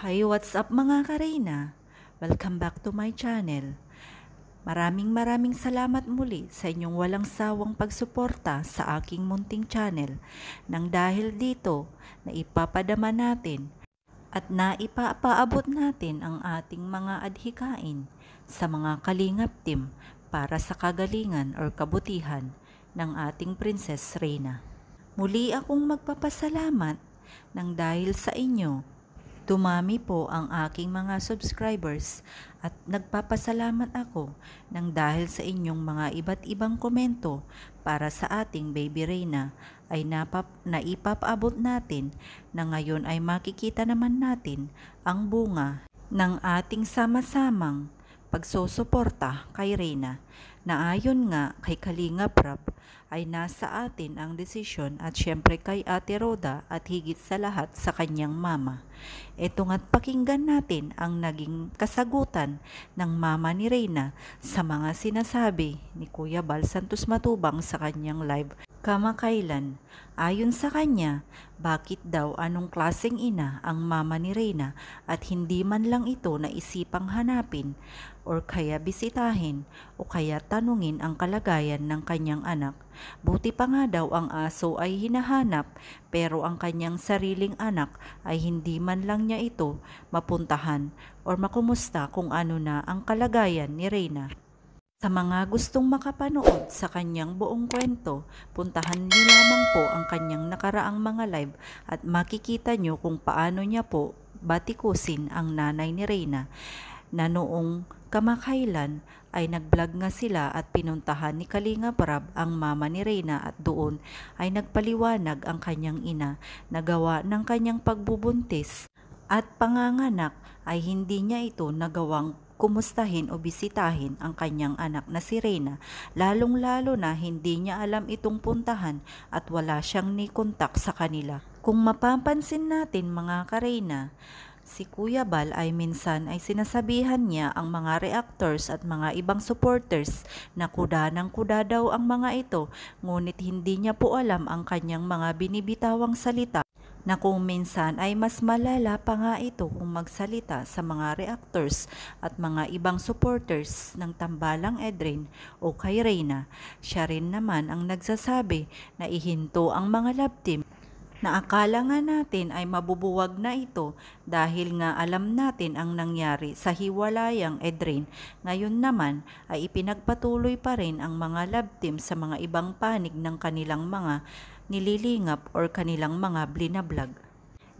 Hi, what's up mga karina? Welcome back to my channel. Maraming maraming salamat muli sa inyong walang sawang pagsuporta sa aking munting channel. Nang dahil dito, na ipapadama natin at naipapaabot natin ang ating mga adhikain sa mga kalingap team para sa kagalingan or kabutihan ng ating Princess Reina. Muli akong magpapasalamat nang dahil sa inyo Dumami po ang aking mga subscribers at nagpapasalamat ako ng dahil sa inyong mga iba't ibang komento para sa ating baby Reyna ay napap, naipapaabot natin na ngayon ay makikita naman natin ang bunga ng ating sama-samang pagsusuporta kay Reyna na ayon nga kay Kalinga Prab ay nasa atin ang desisyon at syempre kay Ate Roda at higit sa lahat sa kanyang mama. Ito nga't pakinggan natin ang naging kasagutan ng mama ni Reyna sa mga sinasabi ni Kuya Bal Santos Matubang sa kanyang live kamakailan. Ayon sa kanya, bakit daw anong klaseng ina ang mama ni Reyna at hindi man lang ito naisipang hanapin or kaya bisitahin o kaya tanungin ang kalagayan ng kanyang anak. Buti pa nga daw ang aso ay hinahanap pero ang kanyang sariling anak ay hindi man lang niya ito mapuntahan or makumusta kung ano na ang kalagayan ni Reyna. Sa mga gustong makapanood sa kanyang buong kwento, puntahan niyo lamang po ang kanyang nakaraang mga live at makikita niyo kung paano niya po batikusin ang nanay ni Reyna na noong kamakailan ay nag-vlog nga sila at pinuntahan ni Kalinga Prab ang mama ni Reyna at doon ay nagpaliwanag ang kanyang ina na gawa ng kanyang pagbubuntis at panganganak ay hindi niya ito nagawang kumustahin o bisitahin ang kanyang anak na si Reyna, lalong-lalo na hindi niya alam itong puntahan at wala siyang ni kontak sa kanila. Kung mapapansin natin mga kareyna, Si Kuya Bal ay minsan ay sinasabihan niya ang mga reactors at mga ibang supporters na kuda ng kuda daw ang mga ito ngunit hindi niya po alam ang kanyang mga binibitawang salita na kung minsan ay mas malala pa nga ito kung magsalita sa mga reactors at mga ibang supporters ng tambalang Edrin o kay Reyna. Siya rin naman ang nagsasabi na ihinto ang mga love team na akala nga natin ay mabubuwag na ito dahil nga alam natin ang nangyari sa hiwalayang Edrin. Ngayon naman ay ipinagpatuloy pa rin ang mga love team sa mga ibang panig ng kanilang mga nililingap or kanilang mga blinablog.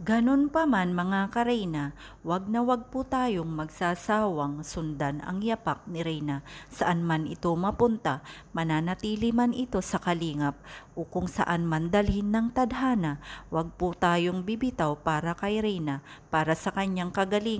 Ganon pa man mga kareyna, wag na wag po tayong magsasawang sundan ang yapak ni Reyna. Saan man ito mapunta, mananatili man ito sa kalingap o kung saan man dalhin ng tadhana, wag po tayong bibitaw para kay Reyna para sa kanyang kagaling